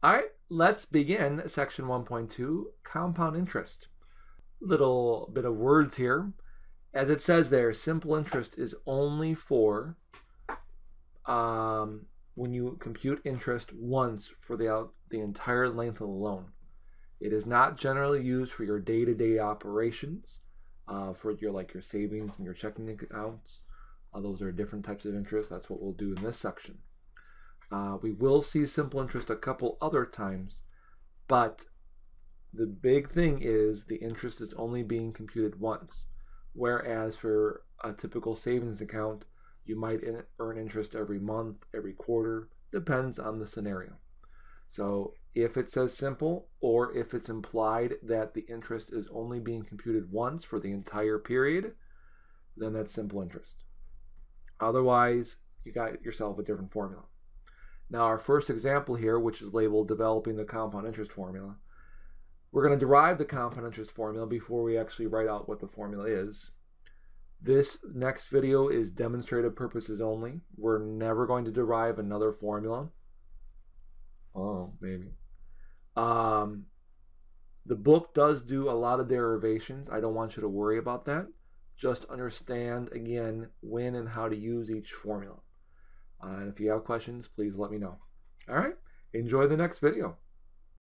All right, let's begin section 1.2 compound interest. Little bit of words here. As it says there, simple interest is only for um, when you compute interest once for the, the entire length of the loan. It is not generally used for your day-to-day operations, uh, for your like your savings and your checking accounts. Uh, those are different types of interest. That's what we'll do in this section. Uh, we will see simple interest a couple other times, but the big thing is the interest is only being computed once. Whereas for a typical savings account, you might earn interest every month, every quarter, depends on the scenario. So if it says simple or if it's implied that the interest is only being computed once for the entire period, then that's simple interest. Otherwise, you got yourself a different formula. Now, our first example here, which is labeled developing the compound interest formula, we're going to derive the compound interest formula before we actually write out what the formula is. This next video is demonstrative purposes only. We're never going to derive another formula. Oh, maybe. Um, the book does do a lot of derivations. I don't want you to worry about that. Just understand, again, when and how to use each formula. Uh, and if you have questions, please let me know. All right, enjoy the next video.